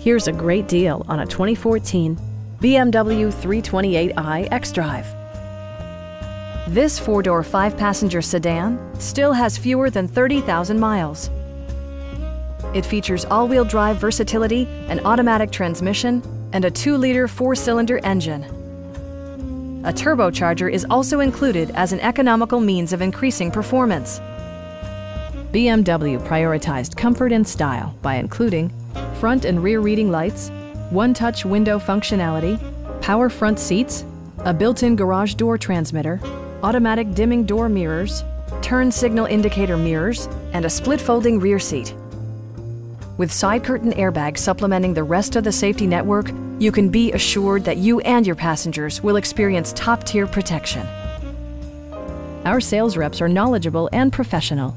Here's a great deal on a 2014 BMW 328i xDrive. This four-door, five-passenger sedan still has fewer than 30,000 miles. It features all-wheel drive versatility, an automatic transmission, and a 2-liter four-cylinder engine. A turbocharger is also included as an economical means of increasing performance. BMW prioritized comfort and style by including front and rear reading lights, one-touch window functionality, power front seats, a built-in garage door transmitter, automatic dimming door mirrors, turn signal indicator mirrors, and a split folding rear seat. With side curtain airbags supplementing the rest of the safety network, you can be assured that you and your passengers will experience top-tier protection. Our sales reps are knowledgeable and professional.